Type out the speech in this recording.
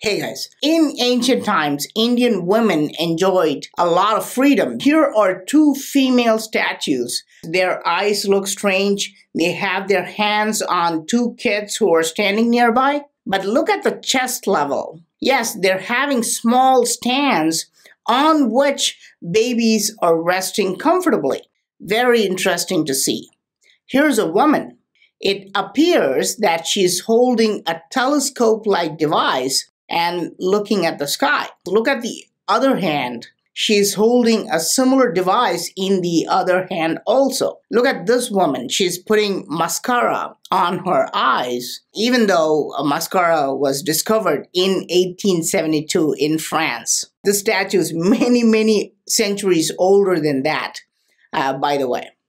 Hey guys, in ancient times, Indian women enjoyed a lot of freedom. Here are two female statues. Their eyes look strange. They have their hands on two kids who are standing nearby. But look at the chest level. Yes, they're having small stands on which babies are resting comfortably. Very interesting to see. Here's a woman. It appears that she's holding a telescope like device and looking at the sky. Look at the other hand. She's holding a similar device in the other hand also. Look at this woman. She's putting mascara on her eyes, even though mascara was discovered in 1872 in France. The statue is many, many centuries older than that, uh, by the way.